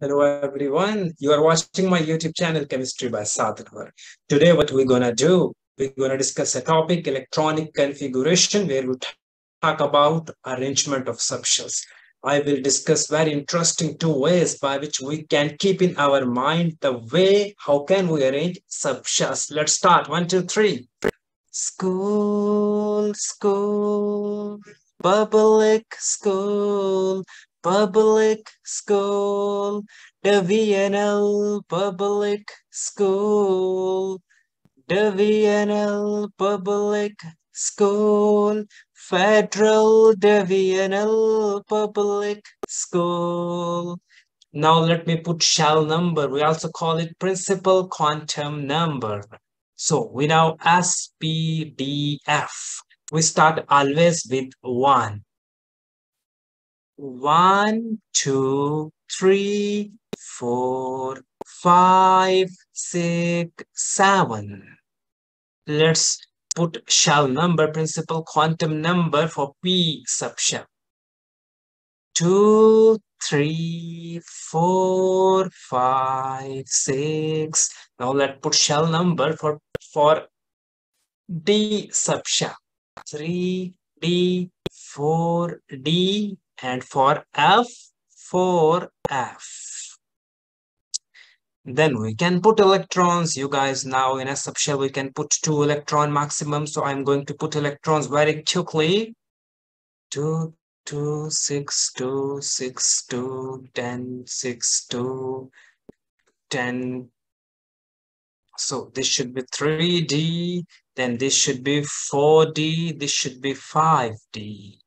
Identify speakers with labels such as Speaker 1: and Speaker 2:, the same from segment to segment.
Speaker 1: Hello everyone. You are watching my YouTube channel Chemistry by Saad Anwar. Today what we're gonna do, we're gonna discuss a topic electronic configuration where we talk about arrangement of subshells. I will discuss very interesting two ways by which we can keep in our mind the way how can we arrange subshells. Let's start. One, two, three. School, school, public school, public school, the WNL public school, the WNL public school, federal the WNL public school. Now let me put shell number. We also call it principal quantum number. So we now SPDF. We start always with one one, two, three, four, five, six, seven. Let's put shell number, principal quantum number for P subshell. Two, three, four, five, six. Now let's put shell number for, for D subshell. Three, D, four, D, and for F, for F. Then we can put electrons. You guys now in a subshell, we can put two electron maximum. So I'm going to put electrons very quickly. Two, two, six, two, six, two, ten, six, two, ten. So this should be 3D, then this should be 4D, this should be 5D.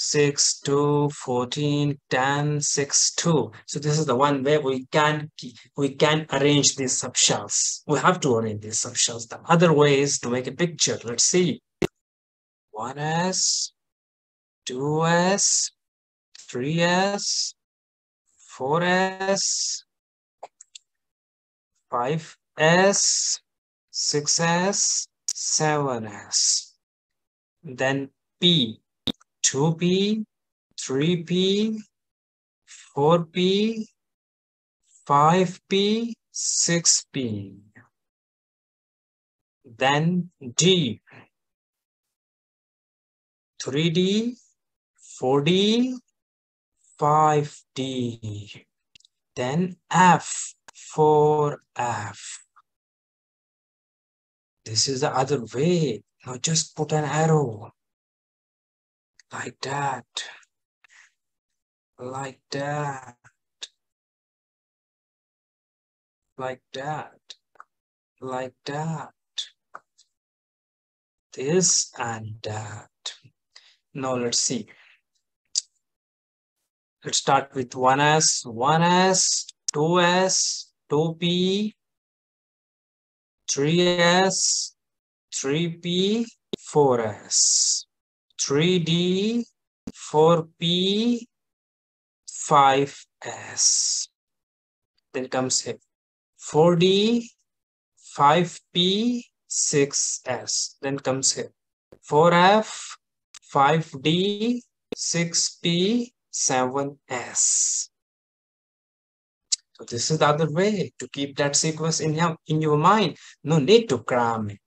Speaker 1: 6, 2, 14, 10, 6, 2. So this is the one where we can we can arrange these subshells. We have to arrange these subshells. The other way is to make a picture. Let's see. 1s, 2s, 3s, 4s, 5s, 6s, 7s. Then P 2p, 3p, 4p, 5p, 6p. Then D, 3D, 4D, 5D. Then F, 4F. This is the other way. Now just put an arrow like that, like that, like that, like that, this and that. Now let's see. Let's start with 1s, 1s, 2s, 2p, 3s, 3p, 4s. 3D, 4P, 5S. Then comes here 4D, 5P, 6S. Then comes here 4F, 5D, 6P, 7S. So this is the other way to keep that sequence in your, in your mind. No need to cram it.